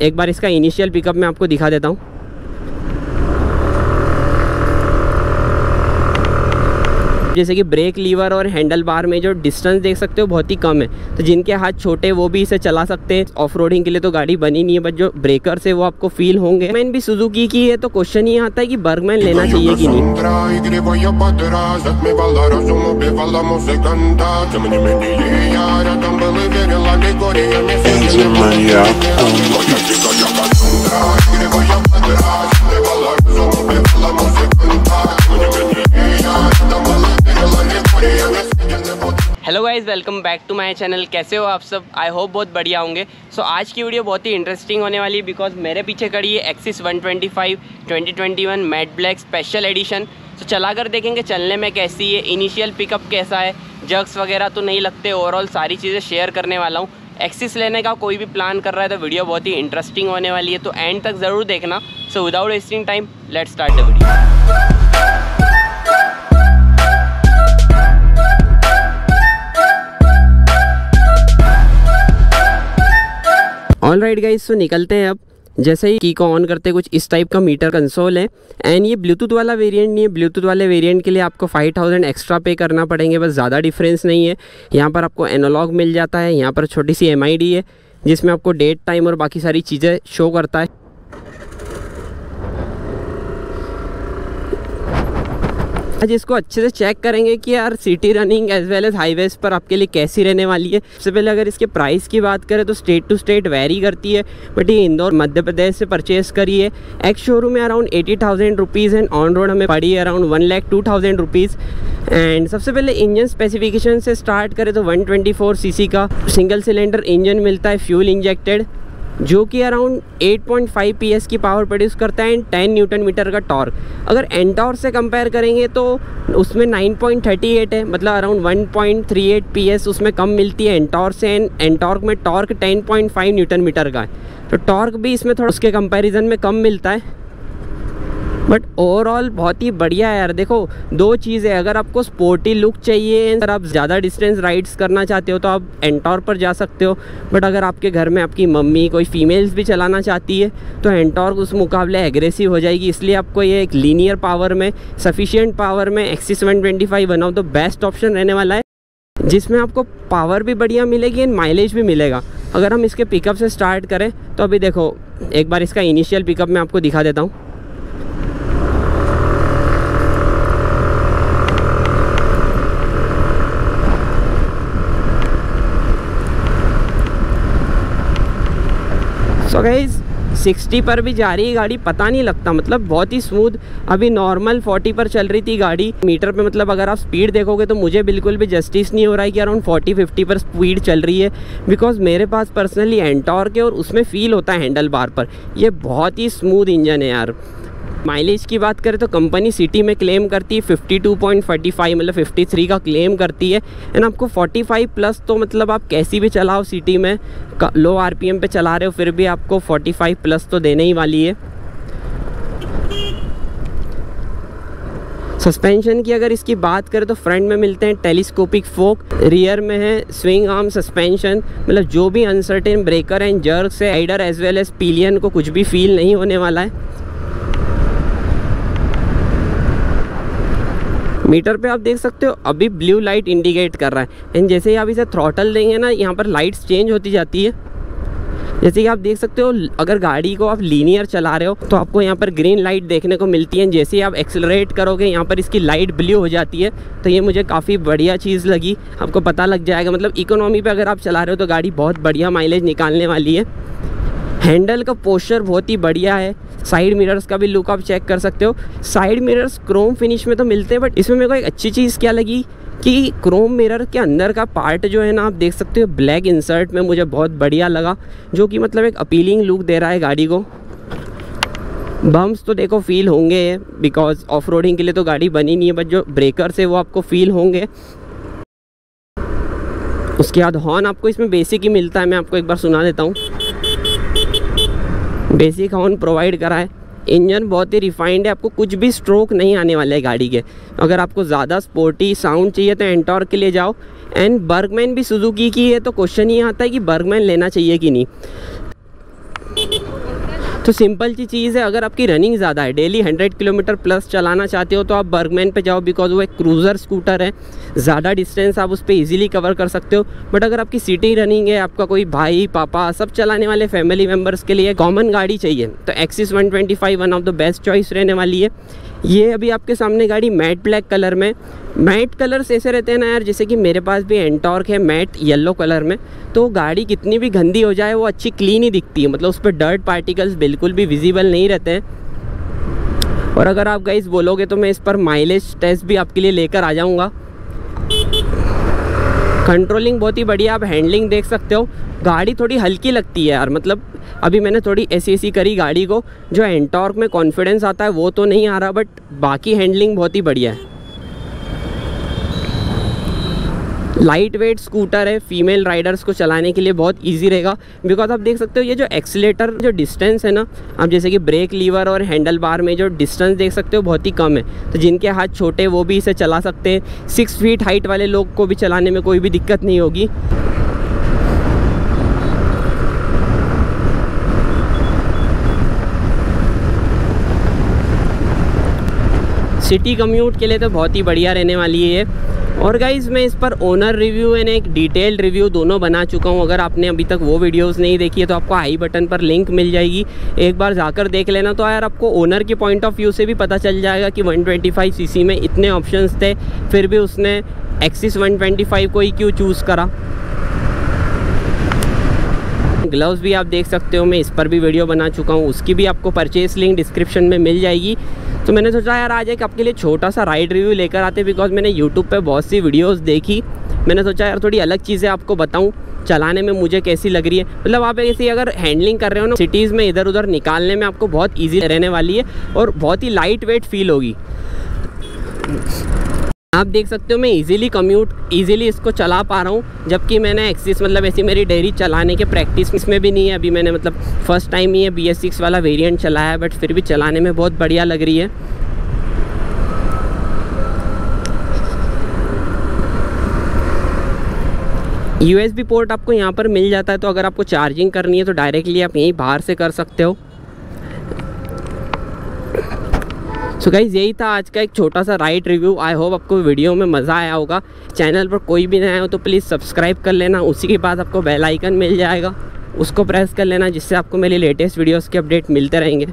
एक बार इसका initial pickup मैं आपको दिखा देता हूँ। जैसे कि ब्रेक लीवर और हैंडल बार में जो डिस्टेंस देख सकते हो बहुत ही कम है। तो जिनके हाथ छोटे वो भी इसे चला सकते हैं। ऑफ़ रोडिंग के लिए तो गाड़ी बनी नहीं है बट जो ब्रेकर से वो आपको फील होंगे। मैन भी सुजुकी की है तो क्वेश्चन ये आता है कि बर्गमैन लेना चाहिए कि नहीं? Welcome back to my channel. कैसे हो आप सब? आई होप बहुत बढ़िया होंगे। सो so, आज की वीडियो बहुत ही इंटरेस्टिंग होने वाली है बिकॉज़ मेरे पीछे खड़ी है Access 125 2021 matte black special edition so चला कर देखेंगे चलने में कैसी है इनिशियल पिकअप कैसा है जग्स वगैरह तो नहीं लगते ओवरऑल सारी चीज़ें शेयर करने वाला हूँ। एक्सिस लेने का कोई भी प्लान कर रहा है तो वीडियो बहुत ही इंटरेस्टिंग होने वाली है। तो एंड तक ज़रूर देखना। So without wasting time let start the video all right guys तो निकलते हैं अब। जैसे ही की को ऑन करते कुछ इस टाइप का मीटर कंसोल है। एंड ये ब्लूटूथ वाला वेरिएंट नहीं है। ब्लूटूथ वाले वेरिएंट के लिए आपको 5000 एक्स्ट्रा पे करना पड़ेंगे, बस ज़्यादा डिफरेंस नहीं है। यहाँ पर आपको एनालॉग मिल जाता है, यहाँ पर छोटी सी एम है, जिसमें आपको डेट टाइम और बाकी सारी चीज़ें शो करता है। आज इसको अच्छे से चेक करेंगे कि यार city running as well as highways पर आपके लिए कैसी रहने वाली है। सबसे पहले अगर इसके प्राइस की बात करें तो स्टेट टू स्टेट वेरी करती है बट ये इंदौर, मध्य प्रदेश से परचेज करी है। एक्स शोरूम में around eighty thousand rupees and on road हमें पड़ी है around one lakh two thousand rupees and सबसे पहले इंजन स्पेसिफिकेशन से स्टार्ट करें तो 124 सीसी का। सिंगल सिलेंडर इंजन मिलता है फ्यूल इंजेक्टेड जो कि अराउंड 8.5 पीएस की पावर प्रोड्यूस करता है एंड 10 न्यूटन मीटर का टॉर्क अगर एंटॉर से कंपेयर करेंगे तो उसमें 9.38 है मतलब अराउंड 1.38 पीएस उसमें कम मिलती है एंटॉर से एंड एंटॉर्क में टॉर्क 10.5 न्यूटन मीटर का है. तो टॉर्क भी इसमें थोड़ा उसके कंपैरिजन में कम मिलता है. बट ओवरऑल बहुत ही बढ़िया है यार। देखो, दो चीज़ है। अगर आपको स्पोर्टी लुक चाहिए, अगर आप ज़्यादा डिस्टेंस राइड्स करना चाहते हो तो आप एंटॉर पर जा सकते हो। बट अगर आपके घर में आपकी मम्मी कोई फीमेल्स भी चलाना चाहती है तो एंटॉर उस मुकाबले एग्रेसिव हो जाएगी। इसलिए आपको ये एक लीनियर पावर में सफिशियंट पावर में Access one twenty five one the best option रहने वाला है, जिसमें आपको पावर भी बढ़िया मिलेगी एंड माइलेज भी मिलेगा। अगर हम इसके पिकअप से स्टार्ट करें तो अभी देखो, एक बार इसका इनिशियल पिकअप मैं आपको दिखा देता हूँ। सो गाइज़ 60 पर भी जा रही है गाड़ी, पता नहीं लगता मतलब बहुत ही स्मूथ अभी नॉर्मल 40 पर चल रही थी गाड़ी। मीटर पे मतलब अगर आप स्पीड देखोगे तो मुझे बिल्कुल भी जस्टिस नहीं हो रहा है कि अराउंड 40 50 पर स्पीड चल रही है। बिकॉज़ मेरे पास पर्सनली एंटॉर्क है और उसमें फील होता है हैंडल बार पर। यह बहुत ही स्मूथ इंजन है यार। माइलेज की बात करें तो कंपनी सिटी में क्लेम करती है 52.45 मतलब 53 का क्लेम करती है। एंड आपको 45 प्लस तो मतलब आप कैसी भी चलाओ सिटी में लो आरपीएम पे चला रहे हो, फिर भी आपको 45 प्लस तो देने ही वाली है। सस्पेंशन की अगर इसकी बात करें तो फ्रंट में मिलते हैं टेलीस्कोपिक फोक रियर में है स्विंग आर्म सस्पेंशन मतलब जो भी अनसर्टेन ब्रेकर एंड जर्क से एडर एज वेल एज पीलियन को कुछ भी फील नहीं होने वाला है। मीटर पे आप देख सकते हो, अभी ब्लू लाइट इंडिकेट कर रहा है। एंड जैसे ही आप इसे थ्रॉटल देंगे ना, यहाँ पर लाइट्स चेंज होती जाती है। जैसे कि आप देख सकते हो, अगर गाड़ी को आप लीनियर चला रहे हो तो आपको यहाँ पर ग्रीन लाइट देखने को मिलती है। जैसे ही आप एक्सलरेट करोगे, यहाँ पर इसकी लाइट ब्लू हो जाती है। तो ये मुझे काफ़ी बढ़िया चीज़ लगी। आपको पता लग जाएगा मतलब इकोनॉमी पे अगर आप चला रहे हो तो गाड़ी बहुत बढ़िया माइलेज निकालने वाली है। हैंडल का पोस्चर बहुत ही बढ़िया है। साइड मिरर्स का भी लुक आप चेक कर सकते हो। साइड मिरर्स क्रोम फिनिश में तो मिलते हैं, बट इसमें मेरे को एक अच्छी चीज़ क्या लगी कि क्रोम मिरर के अंदर का पार्ट जो है ना, आप देख सकते हो, ब्लैक इंसर्ट में मुझे बहुत बढ़िया लगा, जो कि मतलब एक अपीलिंग लुक दे रहा है गाड़ी को। बम्स तो देखो फील होंगे बिकॉज़ ऑफ़ रोडिंग के लिए तो गाड़ी बनी नहीं है, बट जो ब्रेकर्स है वो आपको फील होंगे। उसके बाद हॉर्न आपको इसमें बेसिक ही मिलता है, मैं आपको एक बार सुना देता हूँ। बेसिक हॉर्न प्रोवाइड करा है इंजन बहुत ही रिफाइंड है, आपको कुछ भी स्ट्रोक नहीं आने वाला है गाड़ी के। अगर आपको ज़्यादा स्पोर्टी साउंड चाहिए तो एंटॉर के लिए जाओ। एंड बर्गमैन भी सुजुकी की है तो क्वेश्चन ये आता है कि बर्गमैन लेना चाहिए कि नहीं। तो सिंपल सी चीज़ है, अगर आपकी रनिंग ज़्यादा है, डेली 100 किलोमीटर प्लस चलाना चाहते हो तो आप बर्गमैन पे जाओ बिकॉज़ वो एक क्रूज़र स्कूटर है। ज़्यादा डिस्टेंस आप उस पर ईजिली कवर कर सकते हो। बट अगर आपकी सिटी रनिंग है, आपका कोई भाई, पापा, सब चलाने वाले फैमिली मेंबर्स के लिए कॉमन गाड़ी चाहिए तो Access one one of the best choice रहने वाली है। ये अभी आपके सामने गाड़ी मैट ब्लैक कलर में। मैट कलर्स ऐसे रहते हैं ना यार, जैसे कि मेरे पास भी एंटॉर्क है मैट येलो कलर में तो गाड़ी कितनी भी गंदी हो जाए, वो अच्छी क्लीन ही दिखती है। मतलब उस पर डर्ट पार्टिकल्स बिल्कुल भी विजिबल नहीं रहते हैं। और अगर आप गाइस बोलोगे तो मैं इस पर माइलेज टेस्ट भी आपके लिए लेकर आ जाऊँगा। कंट्रोलिंग बहुत ही बढ़िया, आप हैंडलिंग देख सकते हो। गाड़ी थोड़ी हल्की लगती है यार मतलब अभी मैंने थोड़ी ऐसी ऐसी करी गाड़ी को, जो एंटॉर्क में कॉन्फिडेंस आता है, वो तो नहीं आ रहा बट बाकी हैंडलिंग बहुत ही बढ़िया है। लाइट वेट स्कूटर है फीमेल राइडर्स को चलाने के लिए बहुत इजी रहेगा। बिकॉज़ आप देख सकते हो ये जो एक्सीटर जो डिस्टेंस है ना, आप जैसे कि ब्रेक लीवर और हैंडल बार में जो डिस्टेंस देख सकते हो, बहुत ही कम है। तो जिनके हाथ छोटे वो भी इसे चला सकते हैं। सिक्स फीट हाइट वाले लोग को भी चलाने में कोई भी दिक्कत नहीं होगी। सिटी कम्यूट के लिए तो बहुत ही बढ़िया रहने वाली है और गाइज़ मैं इस पर ओनर रिव्यू एंड एक डिटेल्ड रिव्यू दोनों बना चुका हूँ। अगर आपने अभी तक वो वीडियोस नहीं देखी है तो आपको आई बटन पर लिंक मिल जाएगी। एक बार जाकर देख लेना। तो यार, आपको ओनर के पॉइंट ऑफ़ व्यू से भी पता चल जाएगा कि 125 सीसी में इतने ऑप्शंस थे। फिर भी उसने एक्सिस 125 को ही क्यों चूज़ करा? ग्लव्स भी आप देख सकते हो। मैं इस पर भी वीडियो बना चुका हूँ। उसकी भी आपको परचेस लिंक डिस्क्रिप्शन में मिल जाएगी। तो मैंने सोचा, यार, आज एक आपके लिए छोटा सा राइड रिव्यू लेकर आते बिकॉज़ मैंने यूट्यूब पर बहुत सी वीडियोज़ देखी। मैंने सोचा, यार, थोड़ी अलग चीज़ें आपको बताऊँ, चलाने में मुझे कैसी लग रही है? मतलब आप ऐसी अगर हैंडलिंग कर रहे हो ना सिटीज़ में इधर उधर निकालने में आपको बहुत ईजी रहने वाली है और बहुत ही लाइट वेट फील होगी। आप देख सकते हो, मैं इजीली कम्यूट इजीली इसको चला पा रहा हूँ, जबकि मैंने एक्सिस मतलब ऐसी मेरी डेयरी चलाने के प्रैक्टिस इसमें भी नहीं है। अभी मैंने मतलब फ़र्स्ट टाइम ही है बी एस सिक्स वाला वेरिएंट चलाया है बट फिर भी चलाने में बहुत बढ़िया लग रही है। यूएसबी पोर्ट आपको यहाँ पर मिल जाता है तो अगर आपको चार्जिंग करनी है तो डायरेक्टली आप यहीं बाहर से कर सकते हो। सो गाइज़ यही था आज का एक छोटा सा राइट रिव्यू। आई होप आपको वीडियो में मज़ा आया होगा। चैनल पर कोई भी नया हो तो प्लीज़ सब्सक्राइब कर लेना। उसी के बाद आपको बेल आइकन मिल जाएगा। उसको प्रेस कर लेना, जिससे आपको मेरी लेटेस्ट वीडियोस के अपडेट मिलते रहेंगे।